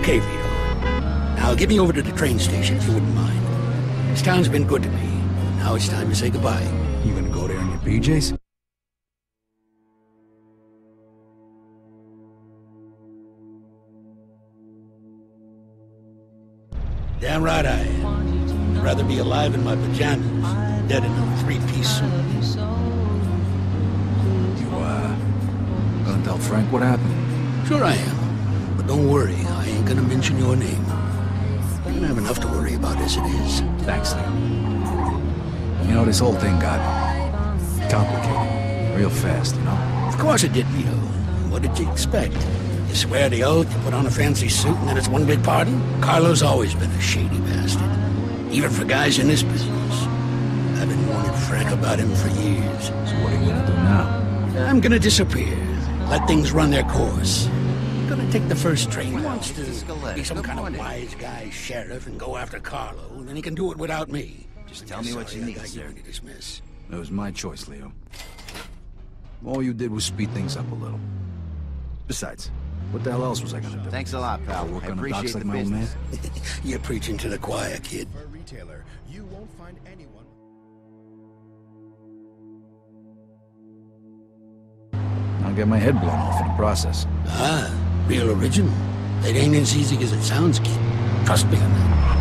Okay, Vito. Now get me over to the train station if you wouldn't mind. This town's been good to me. Now it's time to say goodbye. You gonna go there in your PJs? Damn right I am. I'd rather be alive in my pajamas than dead in a three-piece suit. You, uh, gonna tell Frank what happened? Sure I am. Don't worry, I ain't gonna mention your name. I don't have enough to worry about as it is. Thanks, Leo. You know, this whole thing got complicated. Real fast, you know? Of course it did, Vito. What did you expect? You swear the oath, you put on a fancy suit, and then it's one big party? Carlo's always been a shady bastard. Even for guys in this business. I've been warning Frank about him for years. So what are you gonna do now? I'm gonna disappear. Let things run their course. Gonna take the first train. He wants to be some kind of wise guy sheriff and go after Carlo, and then he can do it without me. Just tell me what Sorry, you I need, got sir. to dismiss. It was my choice, Leo. All you did was speed things up a little. Besides, what the hell else was I gonna do? Thanks a lot, pal. Work I on the docks appreciate like the my old man? business. You're preaching to the choir, kid. For a retailer, you won't find anyone. I'll get my head blown off in the process. Ah, real original. It ain't as easy as it sounds, kid. Trust me on that.